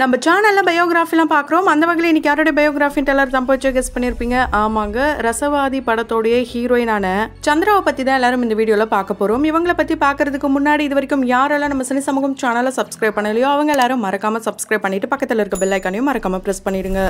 நம்ம சேனலில் பயோகிராஃபிலாம் பார்க்குறோம். அந்த வகையில் இன்றைக்கி யாருடைய பயோகிராஃபின்ட்டு எல்லாரும் தம்பச்சு கெஸ் பண்ணியிருப்பீங்க ஆமாங்க. ரசவாதி படத்தோடைய ஹீரோயினான சந்திராவை பற்றி தான் எல்லாரும் இந்த வீடியோவில் பார்க்க போகிறோம் இவங்களை பற்றி பார்க்கறதுக்கு முன்னாடி இது வரைக்கும் யாரெல்லாம் நம்ம சினி சமூகம் சேனலை சப்ஸ்கிரைப் பண்ணலையோ அவங்க எல்லாரும் மறக்காமல் சப்ஸ்கிரைப் பண்ணிவிட்டு பக்கத்தில் இருக்க பெல் ஐக்கானையும் மறக்காமல் ப்ரெஸ் பண்ணிடுங்க.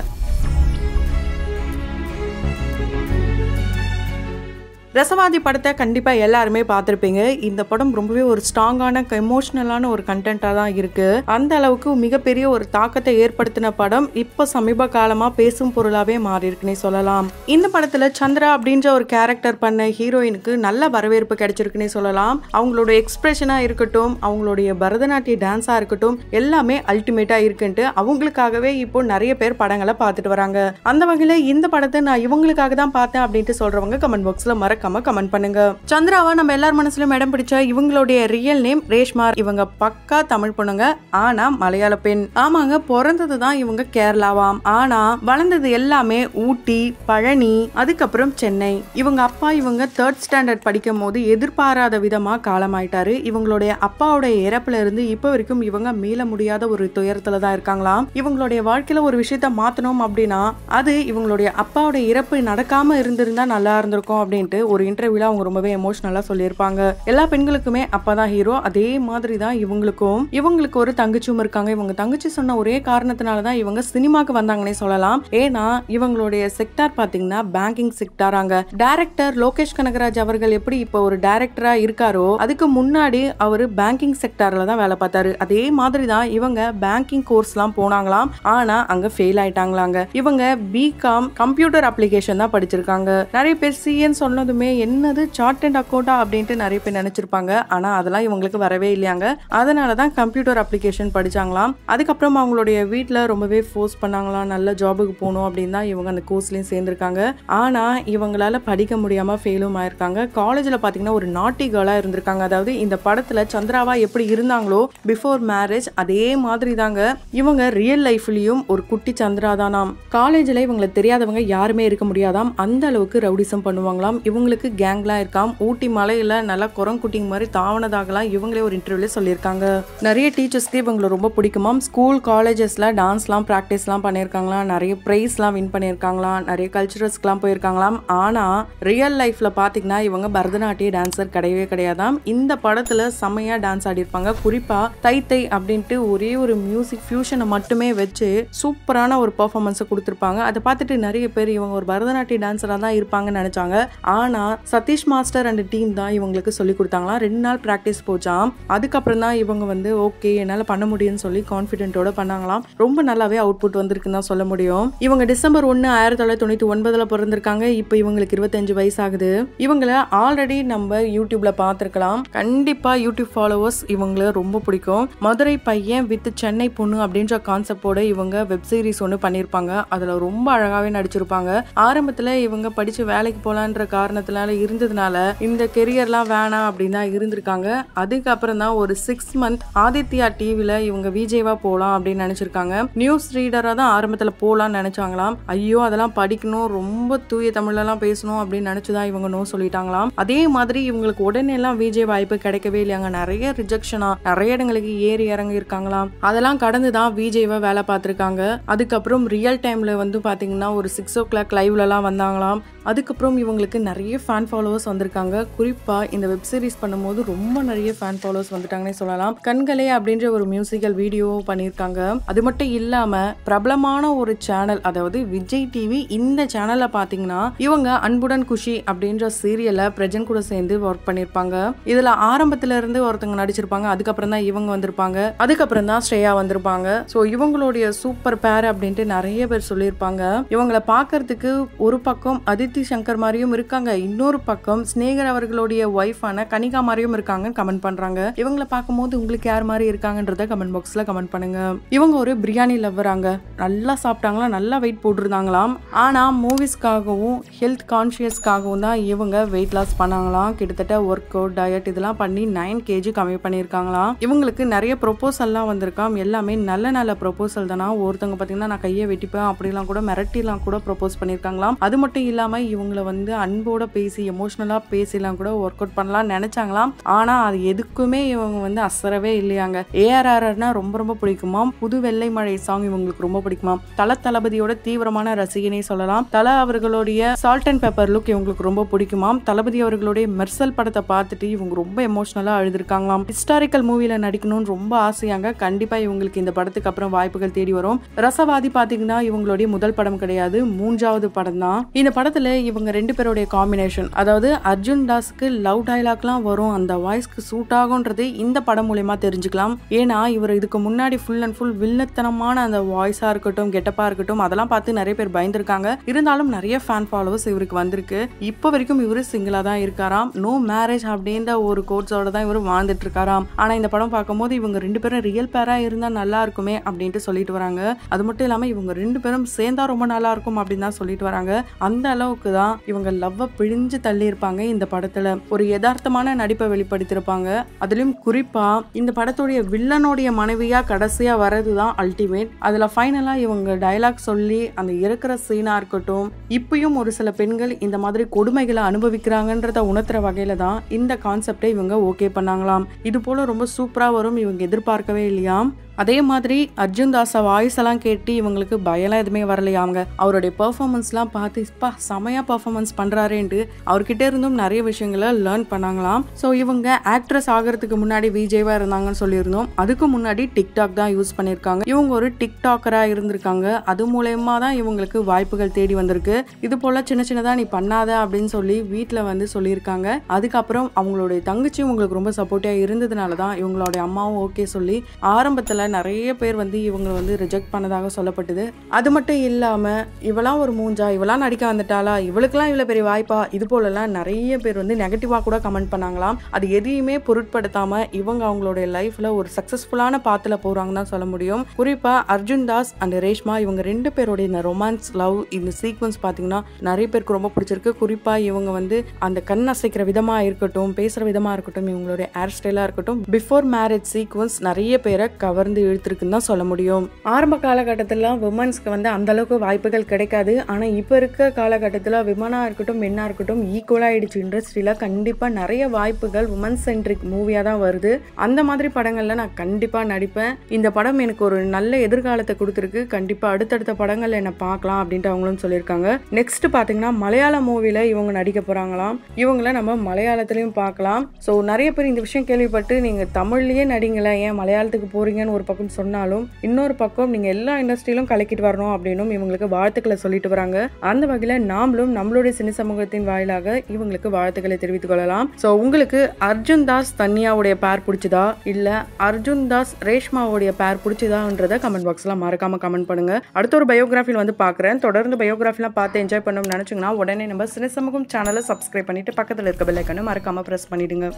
ரசவாதி படத்தை கண்டிப்பாக எல்லாருமே பார்த்துருப்பீங்க. இந்த படம் ரொம்பவே ஒரு ஸ்ட்ராங்கான எமோஷ்னலான ஒரு கண்டென்ட்டாக தான் இருக்கு. அந்த அளவுக்கு மிகப்பெரிய ஒரு தாக்கத்தை ஏற்படுத்தின படம் இப்போ சமீப காலமாக பேசும் பொருளாகவே மாறியிருக்குன்னே சொல்லலாம். இந்த படத்தில் சந்திரா அப்படின்ற ஒரு கேரக்டர் பண்ண ஹீரோயினுக்கு நல்ல வரவேற்பு கிடைச்சிருக்குன்னே சொல்லலாம். அவங்களோட எக்ஸ்பிரஷனாக இருக்கட்டும் அவங்களுடைய பரதநாட்டிய டான்ஸாக இருக்கட்டும் எல்லாமே அல்டிமேட்டாக இருக்குன்ட்டு அவங்களுக்காகவே இப்போ நிறைய பேர் படங்களை பார்த்துட்டு வராங்க. அந்த வகையில் இந்த படத்தை நான் இவங்களுக்காக தான் பார்த்தேன் அப்படின்ட்டு சொல்கிறவங்க கமெண்ட் பாக்ஸில் மறக்காம கமெண்ட் பண்ணுங்க. சந்திராவை நம்ம எல்லார் மனசுலயும் இடம் பிடிச்ச இவங்களுடைய ரியல் நேம் ரேஷ்மார் இவங்க பக்கா தமிழ் பொண்ணுங்க ஆனா மலையாள பெண். ஆமாங்க பிறந்தது தான் இவங்க கேரளாவாம். ஆனா வளர்ந்தது எல்லாமே ஊட்டி பழனி அதுக்கப்புறம் சென்னை. இவங்க அப்பா இவங்க தேர்ட் ஸ்டாண்டர்ட் படிக்கும் போது எதிர்பாராத விதமா காலமாயிட்டாரு. இவங்களுடைய அப்பாவுடைய இறப்புல இருந்து இப்போ வரைக்கும் இவங்க மீள முடியாத ஒரு துயரத்துல தான் இருக்காங்களாம். இவங்களுடைய வாழ்க்கையில ஒரு விஷயத்த மாத்தணும் அப்படின்னா அது இவங்களுடைய அப்பாவுடைய இறப்பு நடக்காம இருந்திருந்தா நல்லா இருந்திருக்கும் அப்படின்ட்டு ஒரு இன்டர்வியூல அவங்க ரொம்பவே எமோஷனலா சொல்லியிருப்பாங்க. எல்லா பெண்களுக்குமே அப்பதான் ஹீரோ அதே மாதிரி தான் இவங்களுக்கும். இவங்களுக்கு ஒரு தங்கச்சியும் இருக்காங்க. இவங்க தங்கச்சி சொன்ன ஒரே காரணத்தினால தான் இவங்க சினிமாக்கு வந்தாங்கன்னே சொல்லலாம். ஏன்னா இவங்களுடைய செக்டார் பாத்தீங்கன்னா பேங்கிங் செக்டாராங்க டைரக்டர் லோகேஷ் கனகராஜ் அவர்கள் எப்படி இப்போ ஒரு டைரக்டரா இருக்காரோ அதுக்கு முன்னாடி அவர் பேங்கிங் செக்டார்ல தான் வேலை பார்த்தாரு. அதே மாதிரி தான் இவங்க பேங்கிங் கோர்ஸ்லாம் போனாங்களாம். ஆனா அங்க ஃபெயில் ஆயிட்டாங்களாங்க. இவங்க பிகாம் கம்ப்யூட்டர் அப்ளிகேஷன் தான் படிச்சிருக்காங்க. நிறைய பேர் சிஎன் சொன்னதுமே என்னது சார்ட் அண்ட் அக்கௌண்டா அப்படின்ட்டு நிறைய பேர் நினைச்சிருப்பாங்க. ஆனா அதெல்லாம் இவங்களுக்கு வரவே இல்லையாங்க. அதனால தான் கம்ப்யூட்டர் அப்ளிகேஷன் படிச்சாங்களாம். அதுக்கப்புறம் அவங்களுடைய வீட்டில் ரொம்பவே ஃபோர்ஸ் பண்ணாங்களாம். நல்ல ஜாபுக்கு போகணும் அப்படின்னு தான் இவங்க அந்த கோர்ஸ்லயும் சேர்ந்திருக்காங்க. ஆனா இவங்களால படிக்க முடியாம ஃபெயிலும் ஆயிருக்காங்க. காலேஜ்ல பாத்தீங்கன்னா ஒரு நாட்டி கேர்ளா இருந்திருக்காங்க. அதாவது இந்த படத்துல சந்திராவா எப்படி இருந்தாங்களோ பிஃபோர் மேரேஜ் அதே மாதிரி தாங்க இவங்க ரியல் லைஃப்லயும் ஒரு குட்டி சந்திரா தானாம். காலேஜ்ல இவங்களை தெரியாதவங்க யாருமே இருக்க முடியாதாம். அந்த அளவுக்கு ரவுடிசம் பண்ணுவாங்களாம். இவங்களுக்கு கேங்லாம் இருக்காம். ஊட்டி மலையில நல்லா குரங்குட்டிங் மாதிரி தாவனதாகலாம் இவங்களே ஒரு இன்டர்வியூல சொல்லியிருக்காங்க. நிறைய டீச்சர்ஸ்க்கு இவங்களை ரொம்ப பிடிக்குமாம் ஸ்கூல் காலேஜஸ்ல டான்ஸ்லாம் ப்ராக்டிஸ்லாம் பண்ணியிருக்காங்களாம். நிறைய ப்ரைஸ்லாம் வின் பண்ணியிருக்காங்களாம். நிறைய கல்ச்சுரல்ஸ்க்குலாம் போயிருக்காங்களாம். ஆனால் ரியல் லைஃப்ல பார்த்தீங்கன்னா இவங்க பரதநாட்டிய டான்ஸர் கிடையவே கிடையாதாம். இந்த படத்துல செம்மையா டான்ஸ் ஆடிருப்பாங்க குறிப்பா தை தை அப்படின்ட்டு ஒரே ஒரு மியூசிக் ஃபியூஷனை மட்டுமே வச்சு சூப்பரான ஒரு பெர்ஃபார்மன்ஸை கொடுத்துருப்பாங்க. அதை பார்த்துட்டு நிறைய பேர் இவங்க ஒரு பரதநாட்டிய டான்ஸராக தான் இருப்பாங்கன்னு நினச்சாங்க. ஆனால் ஆனா சதீஷ் மாஸ்டர் அண்ட் டீம் தான் இவங்களுக்கு சொல்லி கொடுத்தாங்களாம். ரெண்டு நாள் ப்ராக்டிஸ் போச்சாம். அதுக்கப்புறம் தான் இவங்க வந்து ஓகே என்னால் பண்ண முடியும்னு சொல்லி கான்ஃபிடென்ட்டோட பண்ணாங்களாம். ரொம்ப நல்லாவே அவுட்புட் வந்திருக்குன்னு தான் சொல்ல முடியும். இவங்க டிசம்பர் ஒன்று ஆயிரத்தி தொள்ளாயிரத்தி தொண்ணூற்றி ஒன்பதில் பிறந்திருக்காங்க. இப்போ இவங்களுக்கு இருபத்தஞ்சு வயசு ஆகுது இவங்களை ஆல்ரெடி நம்ம யூடியூப்ல பார்த்துருக்கலாம். கண்டிப்பாக யூடியூப் ஃபாலோவர்ஸ் இவங்களை ரொம்ப பிடிக்கும். மதுரை பையன் வித் சென்னை பொண்ணு அப்படின்ற கான்செப்டோட இவங்க வெப் சீரிஸ் ஒன்று பண்ணியிருப்பாங்க. அதில் ரொம்ப அழகாகவே நடிச்சிருப்பாங்க. ஆரம்பத்தில் இவங்க படித்து வேலைக்கு போகலான்ற காரணத்தினால இருந்ததுனால இந்த கெரியர்லாம் வேணாம் அப்படின்னு தான் இருந்திருக்காங்க. அதுக்கப்புறம் தான் ஒரு சிக்ஸ் மந்த் ஆதித்யா டிவியில் இவங்க விஜேவா போகலாம் அப்படின்னு நினச்சிருக்காங்க. நியூஸ் ரீடராக தான் ஆரம்பத்தில் போகலான்னு நினச்சாங்களாம். ஐயோ அதெல்லாம் படிக்கணும் ரொம்ப தூய தமிழ்லலாம் பேசணும் அப்படின்னு நினச்சி தான் இவங்க நோ சொல்லிட்டாங்களாம். அதே மாதிரி இவங்களுக்கு உடனே எல்லாம் விஜய் வாய்ப்பு கிடைக்கவே இல்லையாங்க. நிறைய ரிஜெக்ஷனா நிறைய இடங்களுக்கு ஏறி இறங்கி இருக்காங்களாம் அதெல்லாம் கடந்து தான் விஜய்வை வேலை பார்த்துருக்காங்க. அதுக்கப்புறம் ரியல் டைமில் வந்து பார்த்தீங்கன்னா ஒரு சிக்ஸ் ஓ கிளாக் லைவ்லலாம் வந்தாங்களாம். அதுக்கப்புறம் இவங்களுக்கு நிறைய ஃபேன் ஃபாலோவர்ஸ் வந்திருக்காங்க. குறிப்பாக இந்த வெப் சீரிஸ் பண்ணும்போது ரொம்ப நிறைய ஃபேன் ஃபாலோவர்ஸ் வந்துட்டாங்கன்னே சொல்லலாம். கண்களே அப்படின்ற ஒரு மியூசிக்கல் வீடியோ பண்ணியிருக்காங்க. அது மட்டும் இல்லாமல் பிரபலமான ஒரு சேனல் அதாவது விஜய் டிவி இந்த சேனலில் பார்த்தீங்கன்னா இவங்க அன்புடன் குஷி அப்படின்ற சீரியலை பிரஜன் கூட சேர்ந்து ஒர்க் பண்ணியிருப்பாங்க. இதில் ஆரம்பத்துல இருந்து ஒருத்தவங்க நடிச்சிருப்பாங்க. அதுக்கப்புறம் தான் இவங்க வந்திருப்பாங்க. அதுக்கப்புறம் தான் ஸ்ரேயா வந்திருப்பாங்க. ஸோ இவங்களுடைய சூப்பர் பேர் அப்படின்ட்டு நிறைய பேர் சொல்லியிருப்பாங்க. இவங்களை பார்க்கறதுக்கு ஒரு பக்கம் அதித்தி சங்கர் மாதிரியும் இருக்காங்க. இன்னொரு பக்கம் ஸ்னேகர் அவர்களுடைய ஒய்ஃபான கனிகா மாதிரியும் இருக்காங்கன்னு கமெண்ட் பண்றாங்க. இவங்களை பார்க்கும்போது உங்களுக்கு யார் மாதிரி இருக்காங்கன்றத கமெண்ட் பாக்ஸ்ல கமெண்ட் பண்ணுங்க. இவங்க ஒரு பிரியாணி லவ்வராங்க நல்லா சாப்பிட்டாங்களா நல்லா வெயிட் போட்டிருந்தாங்களாம். ஆனா மூவிஸ்க்காகவும் ஹெல்த் கான்ஷியஸ்க்காகவும் தான் இவங்க வெயிட் லாஸ் பண்ணாங்களாம். கிட்டத்தட்ட ஒர்க் அவுட் டயட் இதெல்லாம் பண்ணி நைன் கேஜி கம்மி பண்ணியிருக்காங்களாம். இவங்களுக்கு நிறைய ப்ரொபோசல்லாம் வந்திருக்காம். எல்லாமே நல்ல நல்ல ப்ரொபோசல் தானா? ஒருத்தவங்க பார்த்தீங்கன்னா நான் கையை வெட்டிப்பேன். அப்படிலாம் கூட மிரட்டிலாம் கூட ப்ரொபோஸ் பண்ணியிருக்காங்களாம். அது மட்டும் இல்லாமல் இவங்களை வந்து அன்போட பேசி எமோஷ்னலாக பேசிலாம் கூட ஒர்க் அவுட் பண்ணலாம் நினச்சாங்களாம். ஆனால் அது எதுக்குமே இவங்க வந்து அசரவே இல்லையாங்க. ஏஆர்ஆர்னா ரொம்ப ரொம்ப பிடிக்குமாம். புது வெள்ளை மழை சாங் இவங்களுக்கு ரொம்ப பிடிக்குமாம். தல தளபதியோட தீவிரமான ரசிகனே சொல்லலாம். தல அவர்களுடைய சால்ட் அண்ட் பேப்பர் லுக் இவங்களுக்கு ரொம்ப பிடிக்குமாம். தளபதி அவர்களுடைய மெர்சல் படத்தை பார்த்துட்டு இவங்க ரொம்ப எமோஷ்னலாக அழுதுருக்காங்களாம். ஹிஸ்டாரிக்கல் மூவியில் நடிக்கணும்னு ரொம்ப ஆசையாங்க. கண்டிப்பாக இவங்களுக்கு இந்த படத்துக்கு அப்புறம் வாய்ப்புகள் தேடி வரும். ரசவாதி பார்த்தீங்கன்னா இவங்களுடைய முதல் படம் கிடையாது மூன்றாவது படம் தான் இந்த படத்தில் இவங்க ரெண்டு பேருடைய காம்பினேஷன் அதாவது அர்ஜுன் தாஸ்க்கு லவ் டைலாக்லாம் வரும். அந்த வாய்ஸ்க்கு சூட் ஆகுன்றது இந்த படம் மூலயமா தெரிஞ்சுக்கலாம். ஏன்னா இவர் இதுக்கு முன்னாடி ஃபுல் அண்ட் ஃபுல் வில்லத்தனமான அந்த வாய்ஸாக இருக்கட்டும் கெட்டப்பாக இருக்கட்டும் அதெல்லாம் பார்த்து நிறைய பேர் பயந்துருக்காங்க. இருந்தாலும் நிறைய ஃபேன் ஃபாலோவர்ஸ் இவருக்கு வந்திருக்கு. இப்போ வரைக்கும் இவர் சிங்கிளாக தான் இருக்காராம். நோ மேரேஜ் அப்படின்ற ஒரு கோட்ஸோட தான் இவர் வாழ்ந்துட்டு இருக்காராம் ஆனால் இந்த படம் பார்க்கும்போது இவங்க ரெண்டு பேரும் ரியல் பேராக இருந்தால் நல்லா இருக்குமே அப்படின்ட்டு சொல்லிட்டு வராங்க. அது மட்டும் இல்லாமல் இவங்க ரெண்டு பேரும் சேர்ந்தா ரொம்ப நல்லா இருக்கும் அப்படின்னு தான் சொல்லிட்டு வராங்க. அந்த அளவுக்கு தான் இவங்க லவ்வை பிழிஞ்சு தள்ளியிருப்பாங்க. இந்த படத்துல ஒரு யதார்த்தமான நடிப்பை வெளிப்படுத்தியிருப்பாங்க. அதுலயும் குறிப்பா இந்த படத்துடைய வில்லனுடைய மனைவியா கடைசியா வர்றது தான் அல்டிமேட் அதுல ஃபைனலா இவங்க டயலாக் சொல்லி அந்த இறக்குற சீனா இருக்கட்டும் இப்பயும் ஒரு சில பெண்கள் இந்த மாதிரி கொடுமைகளை அனுபவிக்கிறாங்கன்றத உணர்த்துற வகையில தான் இந்த கான்செப்டை இவங்க ஓகே பண்ணாங்களாம். இது போல ரொம்ப சூப்பரா வரும் இவங்க எதிர்பார்க்கவே இல்லையாம். அதே மாதிரி அர்ஜுன் தாஸை வாய்ஸ் எல்லாம் கேட்டு இவங்களுக்கு பயம்லாம் எதுவுமே வரலையா அவங்க. அவருடைய பெர்ஃபார்மன்ஸ்லாம் பார்த்து இப்பா செமையாக பெர்ஃபார்மன்ஸ் பண்ணுறாருன்ட்டு அவர்கிட்ட இருந்தும் நிறைய விஷயங்களை லேர்ன் பண்ணாங்களாம். ஸோ இவங்க ஆக்ட்ரஸ் ஆகிறதுக்கு முன்னாடி விஜேவாக இருந்தாங்கன்னு சொல்லியிருந்தோம். அதுக்கு முன்னாடி டிக்டாக் தான் யூஸ் பண்ணியிருக்காங்க. இவங்க ஒரு டிக்டாக்கராக இருந்திருக்காங்க. அது மூலயமா தான் இவங்களுக்கு வாய்ப்புகள் தேடி வந்திருக்கு. இது போல் சின்ன சின்னதாக நீ பண்ணாத அப்படின்னு சொல்லி வீட்டில் வந்து சொல்லியிருக்காங்க. அதுக்கப்புறம் அவங்களுடைய தங்கச்சி உங்களுக்கு ரொம்ப சப்போர்ட்டிவாக இருந்ததுனால தான் இவங்களுடைய அம்மாவும் ஓகே சொல்லி ஆரம்பத்தில் நிறைய பேர் வந்து இவங்க வந்து ரிஜெக்ட் பண்ணதாக சொல்லப்பட்டது. அது மட்டும் இல்லாமல் இவளாம் ஒரு மூஞ்சா இவளாம் நடிக்க வந்துட்டாளா இவளுக்கெல்லாம் இவ்வளோ பெரிய வாய்ப்பா? இது போலலாம் நிறைய பேர் வந்து நெகட்டிவாக கூட கமெண்ட் பண்ணாங்களாம். அது எதையுமே பொருட்படுத்தாமல் இவங்க அவங்களுடைய லைஃப்பில் ஒரு சக்ஸஸ்ஃபுல்லான பாத்தில் போகிறாங்கன்னு தான் சொல்ல முடியும். குறிப்பாக அர்ஜுன் தாஸ் அண்ட் ரேஷ்மா இவங்க ரெண்டு பேருடைய இந்த ரொமான்ஸ் லவ் இந்த சீக்வன்ஸ் பார்த்தீங்கன்னா நிறைய பேருக்கு ரொம்ப பிடிச்சிருக்கு. குறிப்பாக இவங்க வந்து அந்த கண் அசைக்கிற விதமாக இருக்கட்டும் பேசுகிற விதமாக இருக்கட்டும் இவங்களுடைய ஹேர் ஸ்டைலாக இருக்கட்டும் பிஃபோர் மேரேஜ் சீக்வன்ஸ் நிறைய பேரை கவர்ந்து இழுத்துருக்குன்னு தான் சொல்ல முடியும். ஆரம்ப காலகட்டத்தில் உமன்ஸ்க்கு வந்து அந்த அளவுக்கு வாய்ப்புகள் கிடைக்காது. ஆனால் இப்போ இருக்க காலகட்டத்தில் விமனாக இருக்கட்டும் மென்னாக இருக்கட்டும் ஈக்குவலாக ஆகிடுச்சு இண்டஸ்ட்ரியில் கண்டிப்பாக நிறைய வாய்ப்புகள் உமன் சென்ட்ரிக் மூவியாக தான் வருது. அந்த மாதிரி படங்களில் நான் கண்டிப்பாக நடிப்பேன். இந்த படம் எனக்கு ஒரு நல்ல எதிர்காலத்தை கொடுத்துருக்கு. கண்டிப்பாக அடுத்தடுத்த படங்கள் என்னை பார்க்கலாம் அப்படின்ட்டு அவங்களும் சொல்லியிருக்காங்க. நெக்ஸ்ட் பார்த்தீங்கன்னா மலையாள மூவியில் இவங்க நடிக்க போகிறாங்களாம் இவங்கள நம்ம மலையாளத்துலேயும் பார்க்கலாம். ஸோ நிறைய பேர் இந்த விஷயம் கேள்விப்பட்டு நீங்கள் தமிழ்லேயே நடிங்களேன் ஏன் மலையாளத்துக்கு போகிறீங்கன்னு ஒரு பக்கம் சொன்னாலும் இன்னொரு பக்கம் நீங்கள் எல்லா இண்டஸ்ட்ரியிலும் கலக்கிட்டு வரணும் அப்படின்னும் இவங்களுக்கு வாழ்த்துக்களை சொல்லிட்டு வராங்க. அந்த வகையில் நாமளும் நம்மளுடைய சினி சமூகத்தின் வாயிலாக இவங்களுக்கு வாழ்த்துக்களை தெரிவித்துக் கொள்ளலாம். ஸோ உங்களுக்கு அர்ஜுன் தாஸ் தன்யாவுடைய பேர் பிடிச்சதா? இல்லை அர்ஜுன் தாஸ் ரேஷ்மாவுடைய பேர் பிடிச்சதான்றத கமெண்ட் பாக்ஸில் மறக்காம கமெண்ட் பண்ணுங்க. அடுத்த ஒரு பயோகிராஃபியில் வந்து பார்க்குறேன் தொடர்ந்து பயோகிராஃபிலாம் பார்த்து என்ஜாய் பண்ணணும்னு நினச்சிங்கன்னா உடனே நம்ம சினி சமூகம் சேனலை சப்ஸ்கிரைப் பண்ணிட்டு பக்கத்தில் இருக்க பெல்லைக்கன்னு மறக்காம ப்ரெஸ் பண்ணிடுங்க.